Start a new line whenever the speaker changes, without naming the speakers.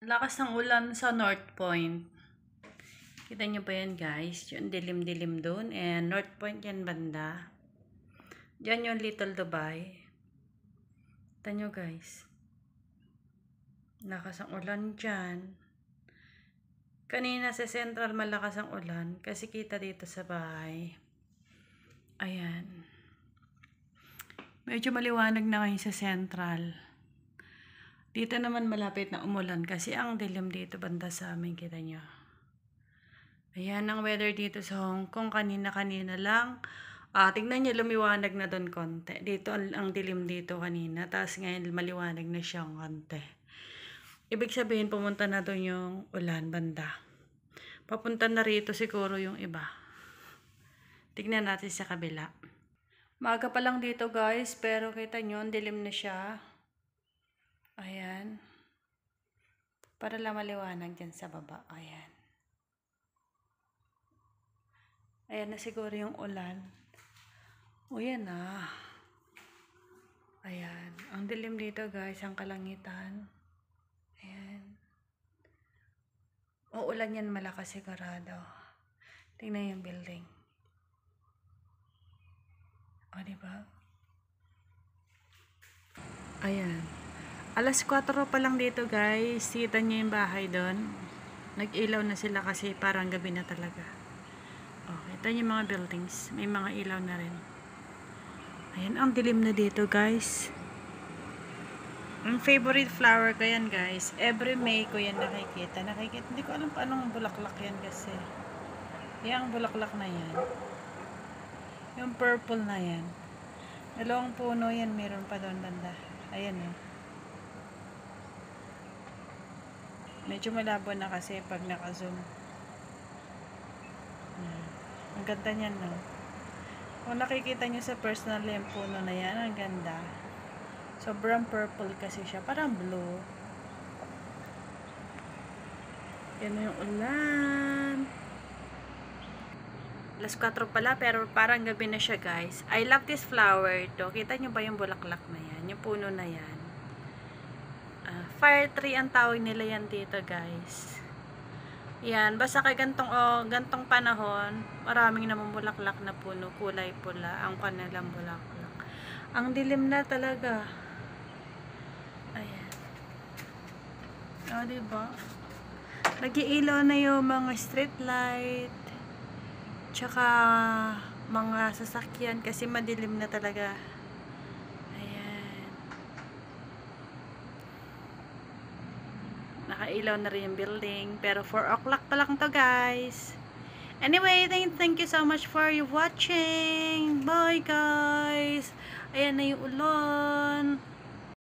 Lakas ng ulan sa North Point. Kita nyo ba yan guys? Yung dilim-dilim doon. And North Point yan banda. Diyan yung Little Dubai. Kita nyo guys. Lakas ang ulan dyan. Kanina sa Central malakas ang ulan. Kasi kita dito sa bahay. Ayan. Medyo maliwanag na ngayon sa Central. Dito naman malapit na umulan kasi ang dilim dito banda sa amin, kita nyo. Ayan ang weather dito sa Hong Kong. Kanina-kanina lang. Ah, tignan nyo, lumiwanag na doon konti. Dito ang, dilim dito kanina. Tapos ngayon maliwanag na siyang konti. Ibig sabihin, pumunta na doon yung ulan banda. Papunta na rito siguro yung iba. Tignan natin sa kabila. Maga pa lang dito guys, pero kita nyo, dilim na siya. Ayan. Para lang maliwanag dyan sa baba. Ayan. Ayan na siguro yung ulan. O yan na. Ayan. Ang dilim dito guys, ang kalangitan. Ayan. O ulan yan malakas sigurado. Tingnan yung building. O diba? Ayan. Alas 4 pa lang dito guys. Kita niyo yung bahay doon. Nag-ilaw na sila kasi parang gabi na talaga. Oh, kita niyo mga buildings. May mga ilaw na rin. Ayan, ang dilim na dito guys. Ang favorite flower ko yan guys. Every May ko yan nakikita. Nakikita. Hindi ko alam paanong bulaklak yan kasi. Yan bulaklak na yan. Yung purple na yan. Dalawang puno yan. Meron pa doon banda. Ayan o. Oh. Medyo malabo na kasi pag naka-zoom. Hmm. Ang ganda niyan, no? Kung nakikita nyo sa personal yung puno na yan, ang ganda. Sobrang purple kasi siya. Parang blue. Yan yung ulan. Alas 4 pala, pero parang gabi na siya, guys. I love this flower to. Kita nyo ba yung bulaklak na yan? Yung puno na yan. Uh, fire tree ang tawag nila yan dito, guys. Yan, basta kay gantong, oh, gantong panahon, maraming namumulaklak na puno, kulay pula, ang kanilang bulaklak. Ang dilim na talaga. Ayan. O, oh, diba? Nag-iilaw na yung mga street light. Tsaka, mga sasakyan kasi madilim na talaga. Ayan. Nakailaw na rin yung building. Pero 4 o'clock pa lang to guys. Anyway, thank, thank you so much for you watching. Bye guys. Ayan na yung ulon.